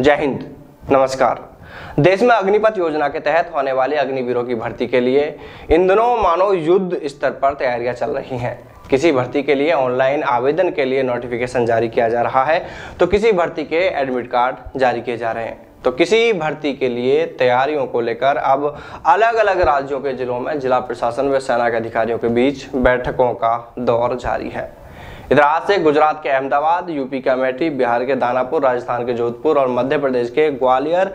जय हिंद। नमस्कार। देश में अग्निपथ योजना के तहत होने वाले अग्निवीरों की भर्ती के लिए इन दिनों मानव युद्ध स्तर पर तैयारियाँ चल रही हैं। किसी भर्ती के लिए ऑनलाइन आवेदन के लिए नोटिफिकेशन जारी किया जा रहा है तो किसी भर्ती के एडमिट कार्ड जारी किए जा रहे हैं। तो किसी भर्ती के लिए तैयारियों को लेकर अब अलग अलग राज्यों के जिलों में जिला प्रशासन व सेना के अधिकारियों के बीच बैठकों का दौर जारी है। इधर आज से गुजरात के अहमदाबाद, यूपी के अमेठी, बिहार के दानापुर, राजस्थान के जोधपुर और मध्य प्रदेश के ग्वालियर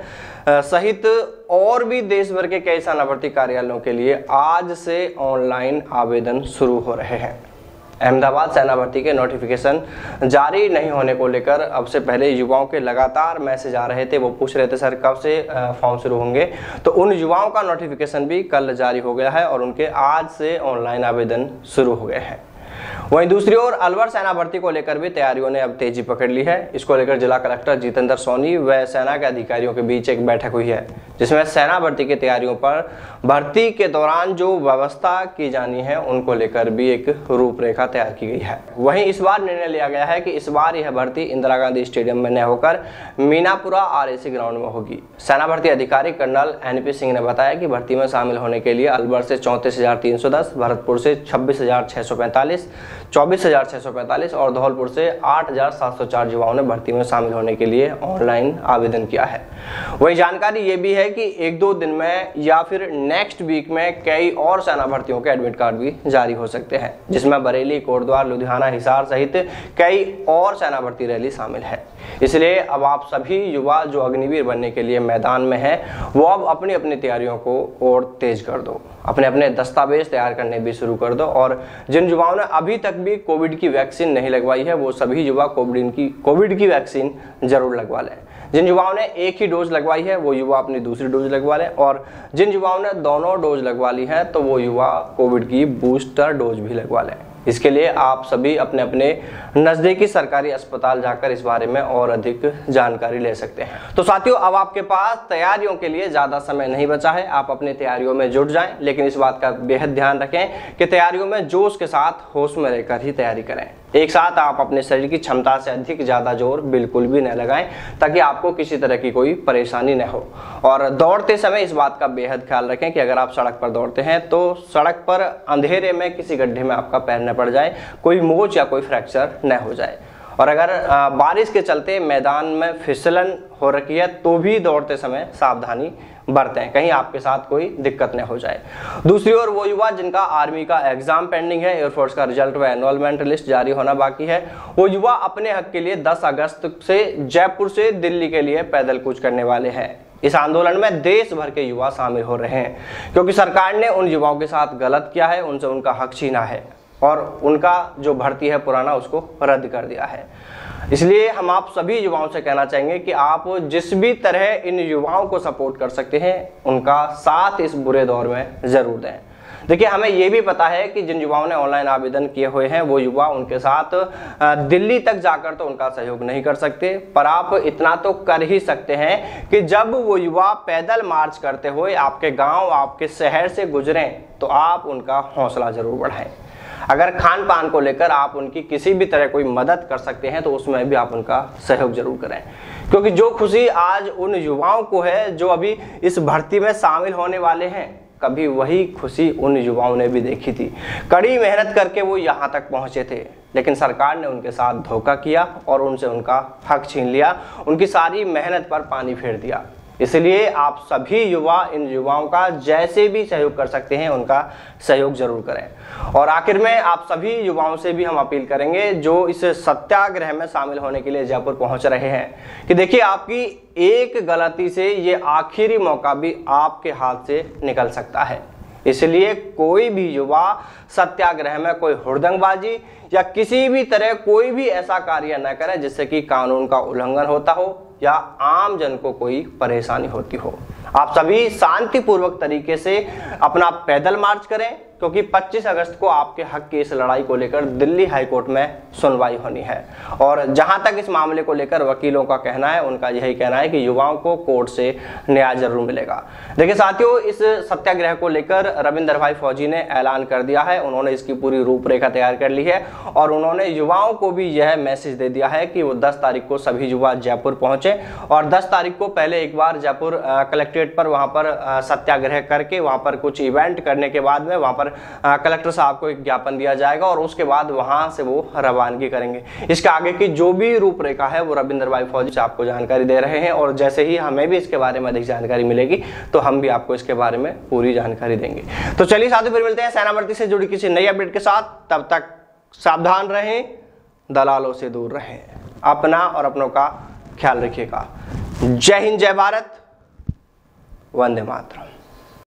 सहित और भी देश भर के कई सेना भर्ती कार्यालयों के लिए आज से ऑनलाइन आवेदन शुरू हो रहे हैं। अहमदाबाद सेना भर्ती के नोटिफिकेशन जारी नहीं होने को लेकर अब से पहले युवाओं के लगातार मैसेज आ रहे थे, वो पूछ रहे थे, सर, कब से फॉर्म शुरू होंगे? तो उन युवाओं का नोटिफिकेशन भी कल जारी हो गया है और उनके आज से ऑनलाइन आवेदन शुरू हो गए हैं। वहीं दूसरी ओर अलवर सेना भर्ती को लेकर भी तैयारियों ने अब तेज़ी पकड़ ली है। इसको लेकर जिला कलेक्टर जितेंद्र सोनी व सेना के अधिकारियों के बीच एक बैठक हुई है, जिसमें सेना भर्ती की तैयारियों पर भर्ती के दौरान जो व्यवस्था की जानी है, उनको लेकर भी एक रूपरेखा तैयार की गई है। वहीं इस बार निर्णय लिया गया है कि इस बार यह भर्ती इंदिरा गांधी स्टेडियम में न होकर मीनापुरा आर ग्राउंड में होगी। सेना भर्ती अधिकारी कर्नल एनपी सिंह ने बताया कि भर्ती में शामिल होने के लिए अलवर से चौंतीस भरतपुर से छब्बीस चौबीस हज़ार सौ पैंतालीस और धौलपुर से आठ हज़ार सात सौ चार युवाओं ने भर्ती में शामिल होने के लिए ऑनलाइन आवेदन किया है। वही जानकारी ये भी है कि एक दो दिन में या फिर नेक्स्ट वीक में कई और सेना भर्तियों के एडमिट कार्ड भी जारी हो सकते हैं, जिसमें बरेली, कोटद्वार, लुधियाना, हिसार सहित कई और सेना भर्ती रैली शामिल है। इसलिए अब आप सभी युवा जो अग्निवीर बनने के लिए मैदान में हैं, वो अब अपनी अपनी तैयारियों को और तेज कर दो। अपने अपने दस्तावेज़ तैयार करने भी शुरू कर दो और जिन युवाओं ने अभी तक भी कोविड की वैक्सीन नहीं लगवाई है, वो सभी युवा कोविड की कोविड की वैक्सीन ज़रूर लगवा लें। जिन युवाओं ने एक ही डोज लगवाई है, वो युवा अपनी दूसरी डोज लगवा लें और जिन युवाओं ने दोनों डोज लगवा ली है तो वो युवा कोविड की बूस्टर डोज भी लगवा लें। इसके लिए आप सभी अपने अपने नज़दीकी सरकारी अस्पताल जाकर इस बारे में और अधिक जानकारी ले सकते हैं। तो साथियों, अब आपके पास तैयारियों के लिए ज़्यादा समय नहीं बचा है। आप अपनी तैयारियों में जुट जाएँ, लेकिन इस बात का बेहद ध्यान रखें कि तैयारियों में जोश के साथ होश में रहकर ही तैयारी करें। एक साथ आप अपने शरीर की क्षमता से अधिक ज़्यादा ज़ोर बिल्कुल भी न लगाएँ, ताकि आपको किसी तरह की कोई परेशानी न हो। और दौड़ते समय इस बात का बेहद ख्याल रखें कि अगर आप सड़क पर दौड़ते हैं तो सड़क पर अंधेरे में किसी गड्ढे में आपका पैर न पड़ जाए, कोई मोच या कोई फ्रैक्चर न हो जाए। और अगर बारिश के चलते मैदान में फिसलन हो रखी है तो भी दौड़ते समय सावधानी बरतें। कहीं आपके साथ कोई दिक्कत न हो जाए। दूसरी ओर वो युवा जिनका आर्मी का एग्ज़ाम पेंडिंग है, एयरफोर्स का रिज़ल्ट व एनरोलमेंट लिस्ट जारी होना बाकी है, वो युवा अपने हक के लिए 10 अगस्त से जयपुर से दिल्ली के लिए पैदल कूच करने वाले हैं। इस आंदोलन में देश भर के युवा शामिल हो रहे हैं, क्योंकि सरकार ने उन युवाओं के साथ गलत किया है, उनसे उनका हक छीना है। और उनका जो भर्ती है पुराना, उसको रद्द कर दिया है। इसलिए हम आप सभी युवाओं से कहना चाहेंगे कि आप जिस भी तरह इन युवाओं को सपोर्ट कर सकते हैं, उनका साथ इस बुरे दौर में ज़रूर दें। देखिए, हमें ये भी पता है कि जिन युवाओं ने ऑनलाइन आवेदन किए हुए हैं, वो युवा उनके साथ दिल्ली तक जाकर तो उनका सहयोग नहीं कर सकते, पर आप इतना तो कर ही सकते हैं कि जब वो युवा पैदल मार्च करते हुए आपके गाँव, आपके शहर से गुजरें तो आप उनका हौसला ज़रूर बढ़ाएँ। अगर खान पान को लेकर आप उनकी किसी भी तरह कोई मदद कर सकते हैं तो उसमें भी आप उनका सहयोग ज़रूर करें। क्योंकि जो खुशी आज उन युवाओं को है, जो अभी इस भर्ती में शामिल होने वाले हैं, कभी वही खुशी उन युवाओं ने भी देखी थी। कड़ी मेहनत करके वो यहाँ तक पहुँचे थे, लेकिन सरकार ने उनके साथ धोखा किया और उनसे उनका हक छीन लिया, उनकी सारी मेहनत पर पानी फेर दिया। इसलिए आप सभी युवा, इन युवाओं का जैसे भी सहयोग कर सकते हैं, उनका सहयोग ज़रूर करें। और आखिर में आप सभी युवाओं से भी हम अपील करेंगे, जो इस सत्याग्रह में शामिल होने के लिए जयपुर पहुँच रहे हैं, कि देखिए आपकी एक गलती से ये आखिरी मौका भी आपके हाथ से निकल सकता है। इसलिए कोई भी युवा सत्याग्रह में कोई हुड़दंगबाजी या किसी भी तरह कोई भी ऐसा कार्य न करे, जिससे कि कानून का उल्लंघन होता हो या आम जन को कोई परेशानी होती हो। आप सभी शांतिपूर्वक तरीके से अपना पैदल मार्च करें। क्योंकि 25 अगस्त को आपके हक की इस लड़ाई को लेकर दिल्ली हाईकोर्ट में सुनवाई होनी है। और जहाँ तक इस मामले को लेकर वकीलों का कहना है, उनका यही कहना है कि युवाओं को कोर्ट से न्याय ज़रूर मिलेगा। देखिए साथियों, इस सत्याग्रह को लेकर रविंदर भाई फौजी ने ऐलान कर दिया है। उन्होंने इसकी पूरी रूपरेखा तैयार कर ली है और उन्होंने युवाओं को भी यह मैसेज दे दिया है कि वो दस तारीख को सभी युवा जयपुर पहुँचे और दस तारीख को पहले एक बार जयपुर कलेक्ट्रेट पर वहाँ पर सत्याग्रह करके वहाँ पर कुछ इवेंट करने के बाद में वहाँ पर कलेक्टर साहब को एक ज्ञापन दिया जाएगा और उसके बाद वहाँ से वो रवानगी करेंगे। इसके आगे की जो भी रूपरेखा है, वो रविंदर भाई फौजी से आपको जानकारी दे रहे हैं और जैसे ही हमें भी इसके बारे में अधिक जानकारी मिलेगी तो हम भी आपको इसके बारे में पूरी जानकारी देंगे। तो चलिए साथियों, फिर मिलते हैं सेना भर्ती से जुड़ी किसी नई अपडेट के साथ। तब तक सावधान रहें, दलालों से दूर रहें। अपना और अपनों का ख्याल रखिएगा। जय हिंद, जय भारत। वंदे मातरम।